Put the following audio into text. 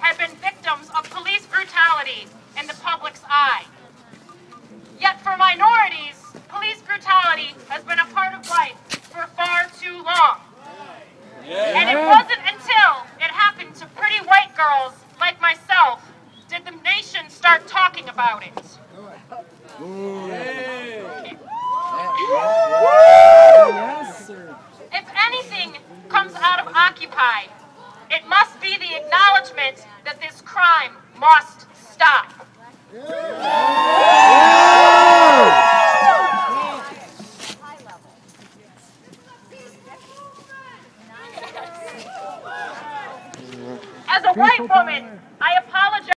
have been victims of police brutality in the public's eye. Yet for minorities, police brutality has been a part of life for far too long. Yeah. And it wasn't until it happened to pretty white girls like myself did the nation start talking about it. If anything comes out of Occupy, it must be the acknowledgement must stop. As a white woman, I apologize.